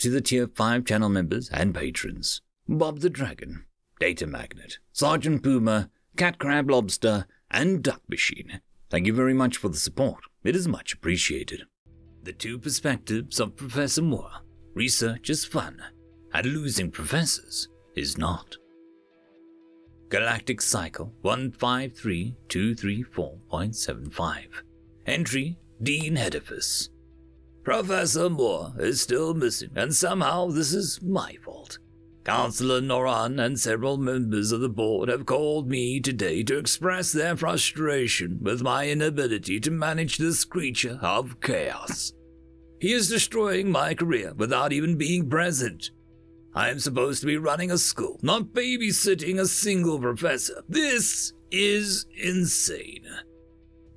to the Tier 5 channel members and patrons Bob the Dragon, Datamagnet, Sergeant Boomer, Cat Crab Lobster, and Duck Machine. Thank you very much for the support. It is much appreciated. The two perspectives of Professor Moore research is fun, and losing professors is not. Galactic Cycle 153234.75. Entry Dean Hedifus. Professor Moore is still missing, and somehow this is my fault. Councillor Noran and several members of the board have called me today to express their frustration with my inability to manage this creature of chaos. He is destroying my career without even being present. I am supposed to be running a school, not babysitting a single professor. This is insane.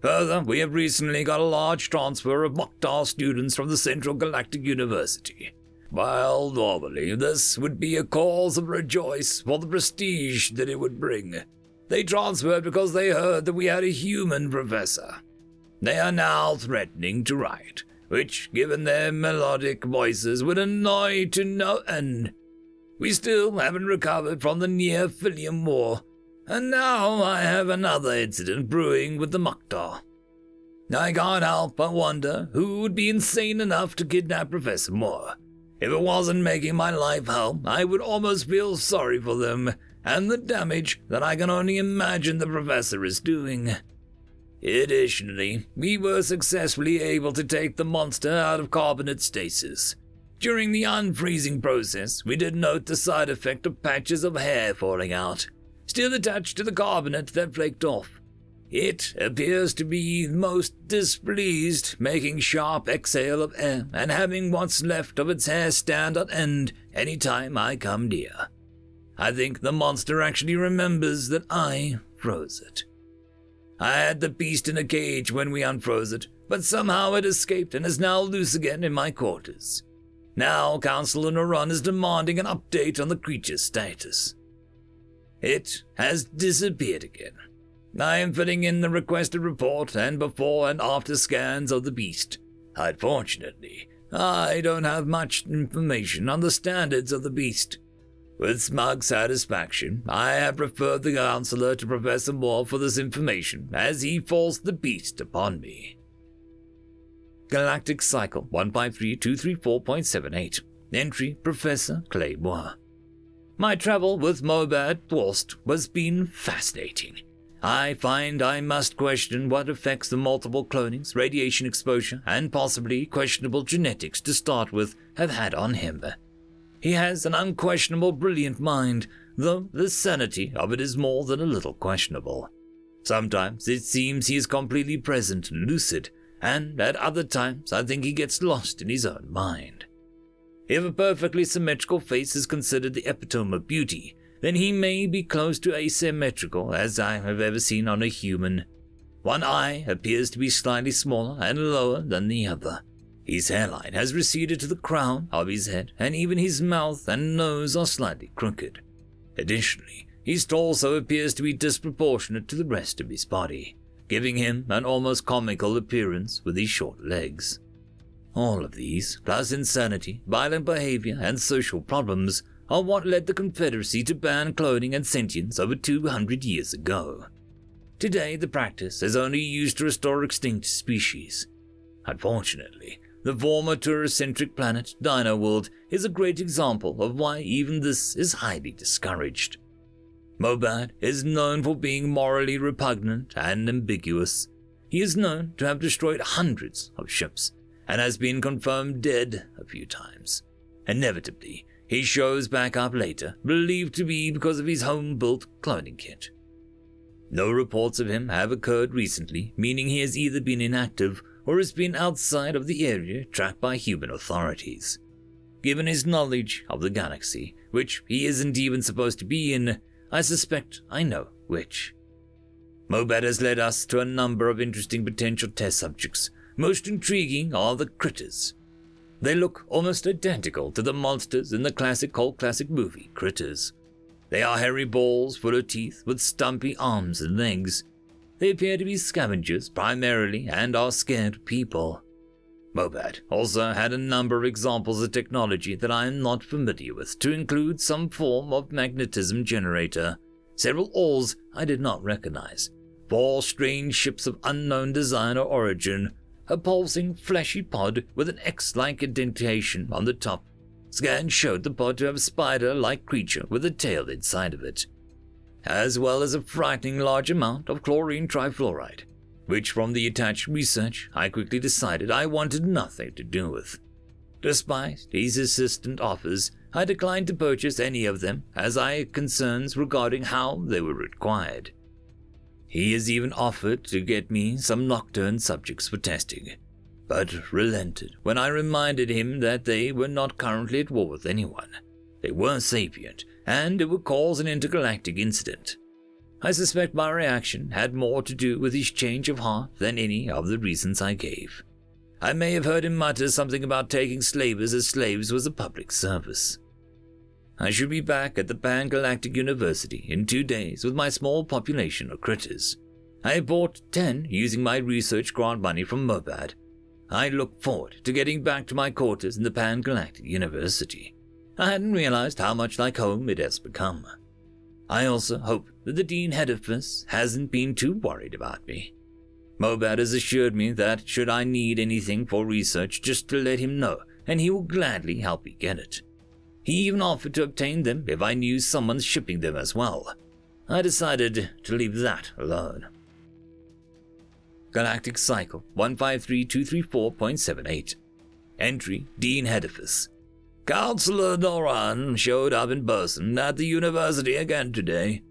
Further, we have recently got a large transfer of Mokhtar students from the Central Galactic University. While normally this would be a cause of rejoice for the prestige that it would bring, they transferred because they heard that we had a human professor. They are now threatening to riot, which, given their melodic voices, would annoy to no end. We still haven't recovered from the near Philium War, and now I have another incident brewing with the Mokhtar. I can't help but wonder who would be insane enough to kidnap Professor Moore. If it wasn't making my life hell, I would almost feel sorry for them and the damage that I can only imagine the professor is doing. Additionally, we were successfully able to take the monster out of carbonite stasis. During the unfreezing process, we did note the side effect of patches of hair falling out, still attached to the carbonite that flaked off. It appears to be most displeased, making sharp exhale of air and having what's left of its hair stand on end any time I come near. I think the monster actually remembers that I froze it. I had the beast in a cage when we unfroze it, but somehow it escaped and is now loose again in my quarters. Now Councillor Noran is demanding an update on the creature's status. It has disappeared again. I am filling in the requested report and before and after scans of the beast. Unfortunately, I don't have much information on the standards of the beast. With smug satisfaction, I have referred the counselor to Professor Moore for this information as he forced the beast upon me. Galactic Cycle 153234.78 Entry Professor Clay Moore. My travel with Mobad Forst was been fascinating. I find I must question what effects the multiple clonings, radiation exposure, and possibly questionable genetics to start with have had on him. He has an unquestionable brilliant mind, though the sanity of it is more than a little questionable. Sometimes it seems he is completely present and lucid, and at other times I think he gets lost in his own mind. If a perfectly symmetrical face is considered the epitome of beauty, then he may be close to asymmetrical as I have ever seen on a human. One eye appears to be slightly smaller and lower than the other. His hairline has receded to the crown of his head, and even his mouth and nose are slightly crooked. Additionally, his torso appears to be disproportionate to the rest of his body, giving him an almost comical appearance with his short legs. All of these, plus insanity, violent behavior, and social problems, are what led the Confederacy to ban cloning and sentience over 200 years ago. Today, the practice is only used to restore extinct species. Unfortunately, the former tourist-centric planet, Dino World, is a great example of why even this is highly discouraged. Mobad is known for being morally repugnant and ambiguous. He is known to have destroyed hundreds of ships and has been confirmed dead a few times. Inevitably, he shows back up later, believed to be because of his home built cloning kit. No reports of him have occurred recently, meaning he has either been inactive or has been outside of the area tracked by human authorities. Given his knowledge of the galaxy, which he isn't even supposed to be in, I suspect I know which. Mobad has led us to a number of interesting potential test subjects. Most intriguing are the critters. They look almost identical to the monsters in the classic cult classic movie, Critters. They are hairy balls full of teeth with stumpy arms and legs. They appear to be scavengers primarily and are scared people. Mobad also had a number of examples of technology that I am not familiar with, to include some form of magnetism generator, several ores I did not recognize, four strange ships of unknown design or origin, a pulsing, fleshy pod with an X like indentation on the top. Scan showed the pod to have a spider like creature with a tail inside of it, as well as a frightening large amount of chlorine trifluoride which from the attached research I quickly decided I wanted nothing to do with. Despite his insistent offers, I declined to purchase any of them as I had concerns regarding how they were required. He has even offered to get me some nocturne subjects for testing, but relented when I reminded him that they were not currently at war with anyone. They were sapient, and it would cause an intergalactic incident. I suspect my reaction had more to do with his change of heart than any of the reasons I gave. I may have heard him mutter something about taking slavers as slaves was a public service. I should be back at the Pan Galactic University in two days with my small population of critters. I bought ten using my research grant money from Mobad. I look forward to getting back to my quarters in the Pan Galactic University. I hadn't realized how much like home it has become. I also hope that the Dean Hedifus hasn't been too worried about me. Mobad has assured me that should I need anything for research, just to let him know, and he will gladly help me get it. He even offered to obtain them if I knew someone shipping them as well. I decided to leave that alone. Galactic Cycle 153234.78 Entry Dean Hedifus Counselor Noran showed up in person at the university again today.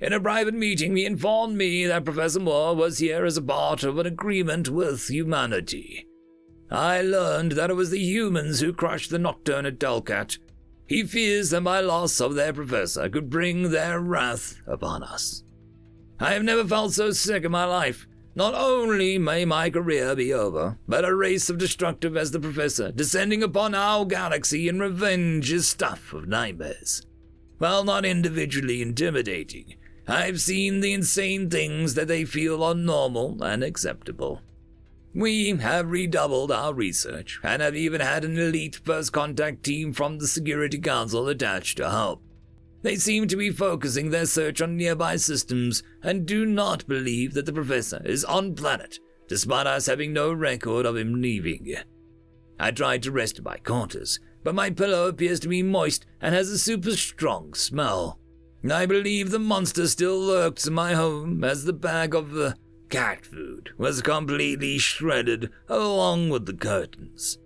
In a private meeting, he informed me that Professor Moore was here as a part of an agreement with humanity. I learned that it was the humans who crushed the Nocturne at Delcat. He fears that my loss of their professor could bring their wrath upon us. I have never felt so sick in my life. Not only may my career be over, but a race of destructive as the Professor descending upon our galaxy in revenge is stuff of nightmares. While not individually intimidating, I've seen the insane things that they feel are normal and acceptable. We have redoubled our research and have even had an elite first contact team from the Security Council attached to help. They seem to be focusing their search on nearby systems and do not believe that the professor is on planet, despite us having no record of him leaving. I tried to rest in my quarters, but my pillow appears to be moist and has a super strong smell. I believe the monster still lurks in my home as the bag of the cat food was completely shredded along with the curtains.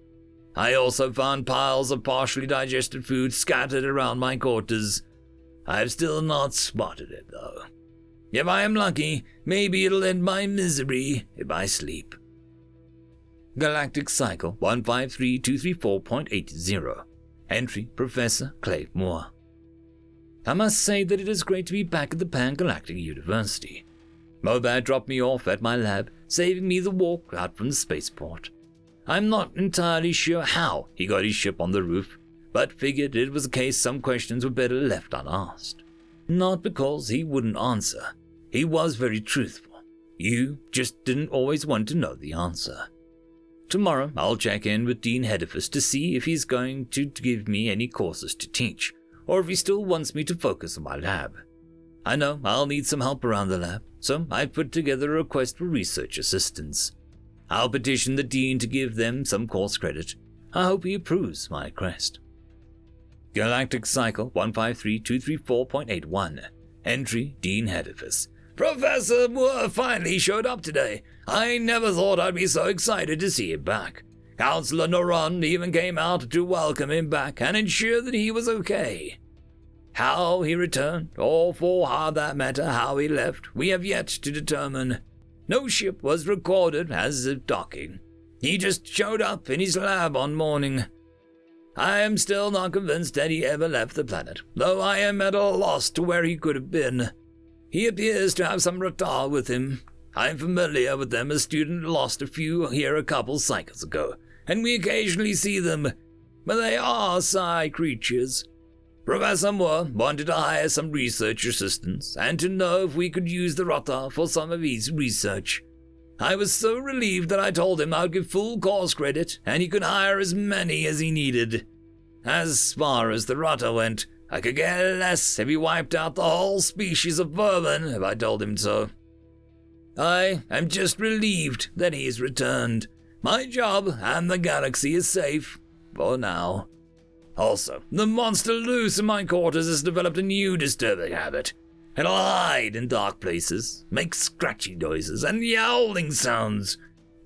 I also found piles of partially digested food scattered around my quarters, I've still not spotted it, though. If I am lucky, maybe it'll end my misery if I sleep. Galactic Cycle 153234.80. Entry Professor Clay Moore. I must say that it is great to be back at the Pan Galactic University. Mobad dropped me off at my lab, saving me the walk out from the spaceport. I'm not entirely sure how he got his ship on the roof, but figured it was a case some questions were better left unasked. Not because he wouldn't answer. He was very truthful. You just didn't always want to know the answer. Tomorrow, I'll check in with Dean Hedifus to see if he's going to give me any courses to teach, or if he still wants me to focus on my lab. I know I'll need some help around the lab, so I've put together a request for research assistance. I'll petition the Dean to give them some course credit. I hope he approves my request. Galactic Cycle 153234.81. Entry Dean Hedifus. Professor Moore finally showed up today. I never thought I'd be so excited to see him back. Counselor Noran even came out to welcome him back and ensure that he was okay. How he returned, or for how that matter how he left, we have yet to determine. No ship was recorded as of docking. He just showed up in his lab on morning. I am still not convinced that he ever left the planet, though I am at a loss to where he could have been. He appears to have some Ratar with him. I am familiar with them as student lost a few here a couple cycles ago, and we occasionally see them, but they are psi creatures. Professor Moore wanted to hire some research assistants and to know if we could use the Ratar for some of his research. I was so relieved that I told him I would give full course credit and he could hire as many as he needed. As far as the rotter went, I could care less if he wiped out the whole species of vermin if I told him so. I am just relieved that he has returned. My job and the galaxy is safe, for now. Also, the monster loose in my quarters has developed a new disturbing habit. It'll hide in dark places, make scratchy noises, and yowling sounds.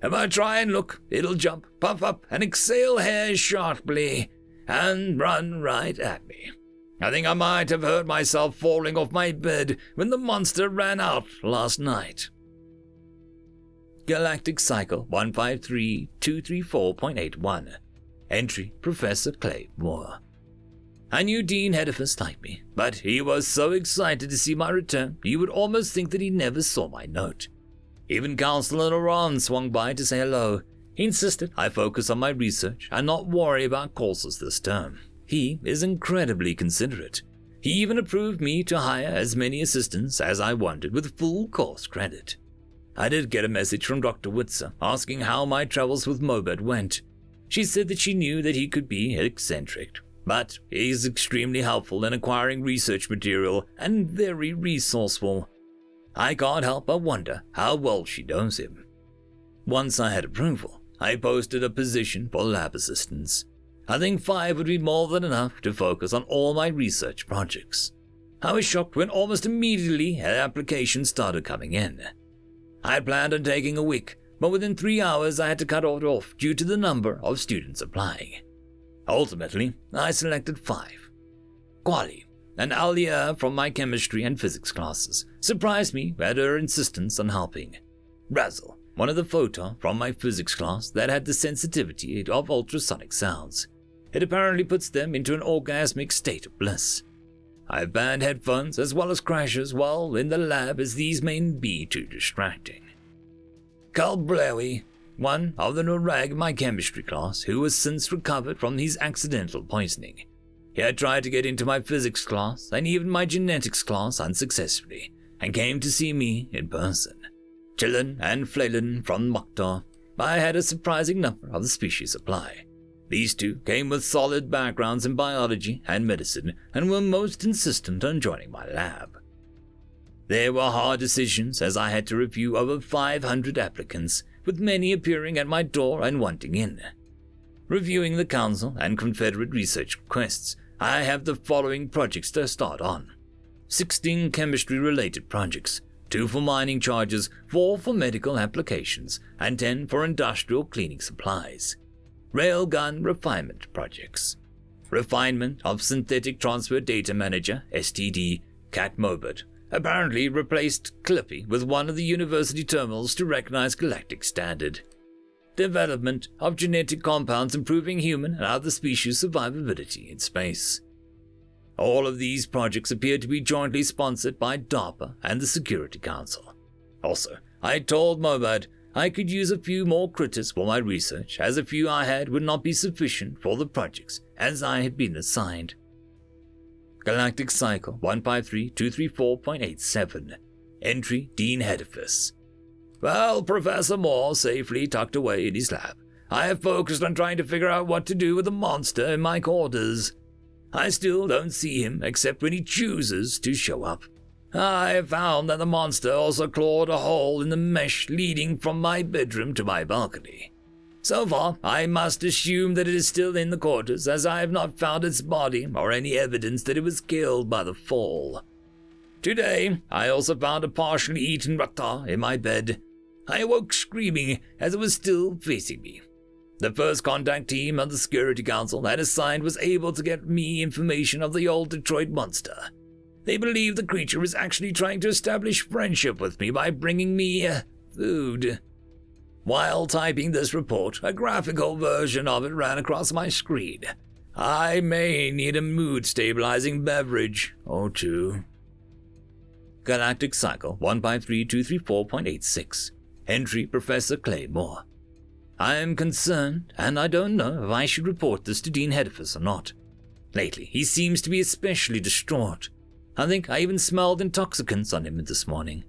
If I try and look, it'll jump, puff up, and exhale hair sharply, and run right at me. I think I might have heard myself falling off my bed when the monster ran out last night. Galactic Cycle 153234.81 Entry Professor Clay Moore I knew Dean Hedifus liked me, but he was so excited to see my return, you would almost think that he never saw my note. Even Counselor Laurent swung by to say hello. He insisted I focus on my research and not worry about courses this term. He is incredibly considerate. He even approved me to hire as many assistants as I wanted with full course credit. I did get a message from Dr. Witzer asking how my travels with Mobed went. She said that she knew that he could be eccentric, but he is extremely helpful in acquiring research material and very resourceful. I can't help but wonder how well she knows him. Once I had approval, I posted a position for lab assistants. I think five would be more than enough to focus on all my research projects. I was shocked when almost immediately applications started coming in. I planned on taking a week, but within three hours I had to cut it off due to the number of students applying. Ultimately, I selected five. Quali, an allier from my chemistry and physics classes, surprised me at her insistence on helping. Razzle, one of the photon from my physics class that had the sensitivity of ultrasonic sounds. It apparently puts them into an orgasmic state of bliss. I banned headphones as well as crashes while in the lab as these may be too distracting. Carl Blawy, one of the Nurag my chemistry class, who has since recovered from his accidental poisoning. He had tried to get into my physics class and even my genetics class unsuccessfully, and came to see me in person. Chillin and Phelan from Mokhtar, I had a surprising number of the species apply. These two came with solid backgrounds in biology and medicine and were most insistent on joining my lab. There were hard decisions as I had to review over 500 applicants with many appearing at my door and wanting in. Reviewing the Council and Confederate research requests, I have the following projects to start on 16 chemistry related projects, 2 for mining charges, 4 for medical applications, and 10 for industrial cleaning supplies. Railgun refinement projects. Refinement of Synthetic Transfer Data Manager, STD, Cat Mobit, apparently replaced Clippy with one of the university terminals to recognize galactic standard. Development of genetic compounds improving human and other species survivability in space. All of these projects appear to be jointly sponsored by DARPA and the Security Council. Also, I told Mobad I could use a few more critters for my research, as a few I had would not be sufficient for the projects as I had been assigned. Galactic Cycle 153234.87. Entry Dean Hedifus. Well, Professor Moore safely tucked away in his lab. I have focused on trying to figure out what to do with the monster in my quarters. I still don't see him except when he chooses to show up. I have found that the monster also clawed a hole in the mesh leading from my bedroom to my balcony. So far, I must assume that it is still in the quarters, as I have not found its body or any evidence that it was killed by the fall. Today, I also found a partially eaten rata in my bed. I awoke screaming as it was still facing me. The first contact team of the Security Council had assigned was able to get me information of the old Detroit monster. They believe the creature is actually trying to establish friendship with me by bringing me uh, food. While typing this report, a graphical version of it ran across my screen. I may need a mood stabilizing beverage or two. Galactic Cycle 153234.86. Entry Professor Clay Moore. I am concerned, and I don't know if I should report this to Dean Hedifus or not. Lately, he seems to be especially distraught. I think I even smelled intoxicants on him this morning.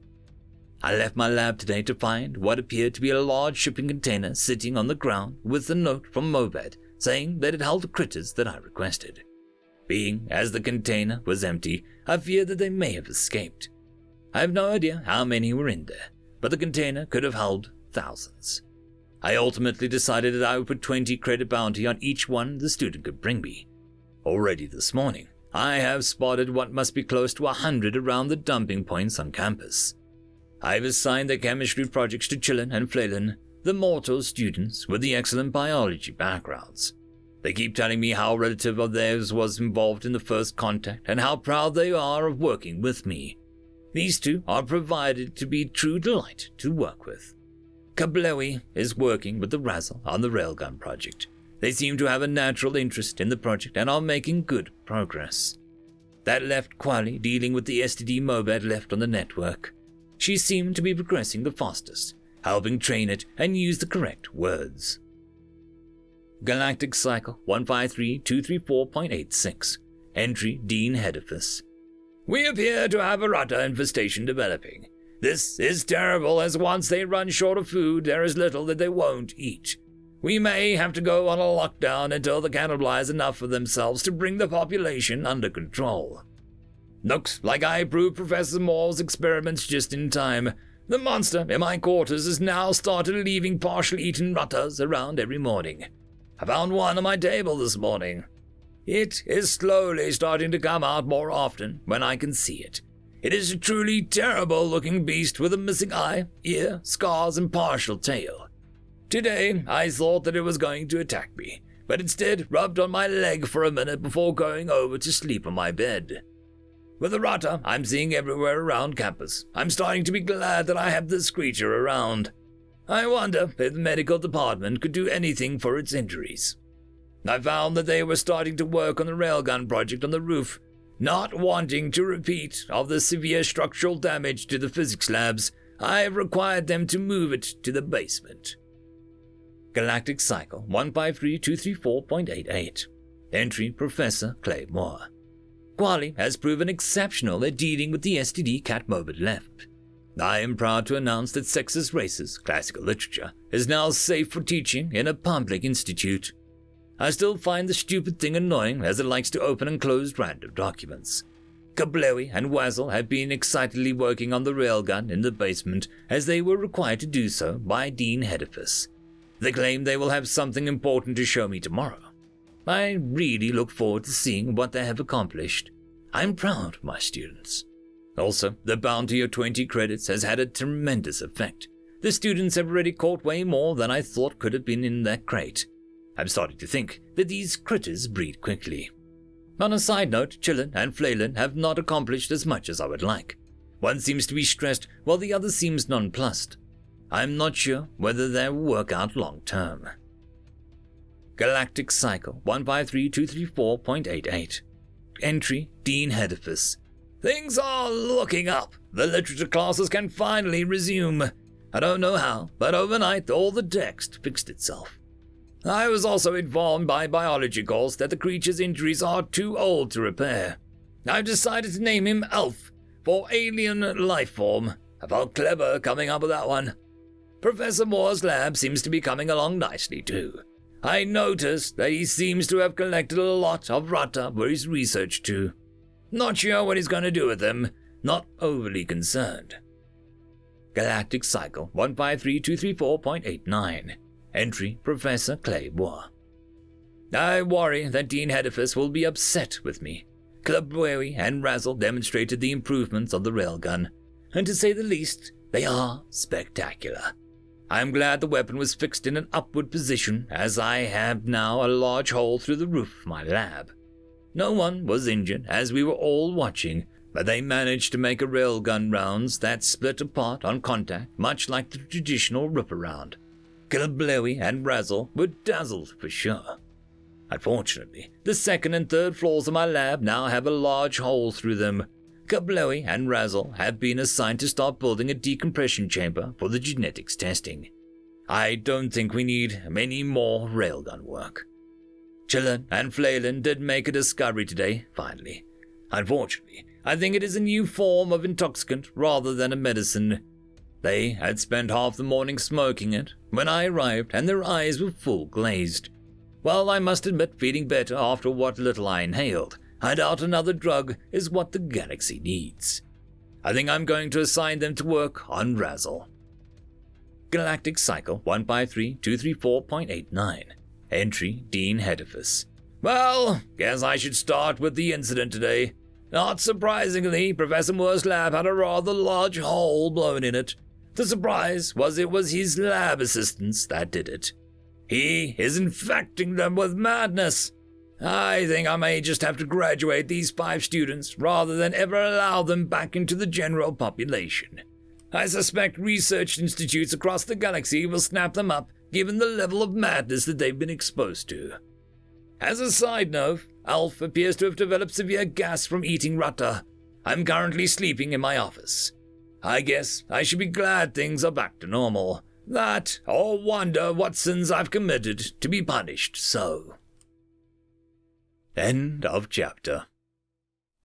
I left my lab today to find what appeared to be a large shipping container sitting on the ground with a note from Mobed saying that it held the critters that I requested. Being as the container was empty, I feared that they may have escaped. I have no idea how many were in there, but the container could have held thousands. I ultimately decided that I would put 20 credit bounty on each one the student could bring me. Already this morning, I have spotted what must be close to a hundred around the dumping points on campus. I've assigned the chemistry projects to Chillin and Phelan, the mortal students with the excellent biology backgrounds. They keep telling me how relative of theirs was involved in the first contact and how proud they are of working with me. These two are provided to be true delight to work with. Kablewi is working with the Razzle on the railgun project. They seem to have a natural interest in the project and are making good progress. That left Quali dealing with the STD Mobed left on the network. She seemed to be progressing the fastest, helping train it and use the correct words. Galactic Cycle 153234.86 Entry Dean Hedifus We appear to have a Rata infestation developing. This is terrible as once they run short of food, there is little that they won't eat. We may have to go on a lockdown until the cannibalize enough of themselves to bring the population under control. Looks like I proved Professor Moore's experiments just in time. The monster in my quarters has now started leaving partially eaten ruttas around every morning. I found one on my table this morning. It is slowly starting to come out more often when I can see it. It is a truly terrible looking beast with a missing eye, ear, scars, and partial tail. Today, I thought that it was going to attack me, but instead rubbed on my leg for a minute before going over to sleep on my bed. With the rata I'm seeing everywhere around campus, I'm starting to be glad that I have this creature around. I wonder if the medical department could do anything for its injuries. I found that they were starting to work on the railgun project on the roof, not wanting to repeat of the severe structural damage to the physics labs. I have required them to move it to the basement. Galactic Cycle 153234.88. Entry Professor Clay Moore. Quali has proven exceptional at dealing with the STD cat Mobed left. I am proud to announce that Sexist Races Classical Literature is now safe for teaching in a public institute. I still find the stupid thing annoying as it likes to open and close random documents. Kablewi and Razzle have been excitedly working on the railgun in the basement as they were required to do so by Dean Hedifus. They claim they will have something important to show me tomorrow. I really look forward to seeing what they have accomplished. I'm proud of my students. Also, the bounty of 20 credits has had a tremendous effect. The students have already caught way more than I thought could have been in that crate. I'm starting to think that these critters breed quickly. On a side note, Chillin and Flaylen have not accomplished as much as I would like. One seems to be stressed while the other seems nonplussed. I'm not sure whether they will work out long term. Galactic Cycle 153234.88 Entry Dean Hedifus Things are looking up. The literature classes can finally resume. I don't know how, but overnight all the text fixed itself. I was also informed by biology calls that the creature's injuries are too old to repair. I've decided to name him Alf for alien life form. I felt clever coming up with that one. Professor Moore's lab seems to be coming along nicely, too. I noticed that he seems to have collected a lot of rata for his research, too. Not sure what he's going to do with them, not overly concerned. Galactic Cycle 153234.89 Entry Professor Clay War. I worry that Dean Hedifus will be upset with me. Clubwary and Razzle demonstrated the improvements of the railgun, and to say the least, they are spectacular. I am glad the weapon was fixed in an upward position, as I have now a large hole through the roof of my lab. No one was injured as we were all watching, but they managed to make a railgun rounds that split apart on contact, much like the traditional ripper round. Kilablewi and Razzle were dazzled for sure. Unfortunately, the second and third floors of my lab now have a large hole through them, Kablewi and Razzle have been assigned to start building a decompression chamber for the genetics testing. I don't think we need many more railgun work. Chillin and Flaylen did make a discovery today, finally. Unfortunately, I think it is a new form of intoxicant rather than a medicine. They had spent half the morning smoking it when I arrived, and their eyes were full glazed. Well, I must admit feeling better after what little I inhaled. I doubt another drug is what the galaxy needs. I think I'm going to assign them to work on Razzle. Galactic Cycle 153234.89. Entry Dean Hedifus. Well, guess I should start with the incident today. Not surprisingly, Professor Moore's lab had a rather large hole blown in it. The surprise was it was his lab assistants that did it. He is infecting them with madness. I think I may just have to graduate these five students rather than ever allow them back into the general population. I suspect research institutes across the galaxy will snap them up given the level of madness that they've been exposed to. As a side note, Alf appears to have developed severe gas from eating Rutta. I'm currently sleeping in my office. I guess I should be glad things are back to normal. That, or wonder what sins I've committed to be punished so. End of chapter.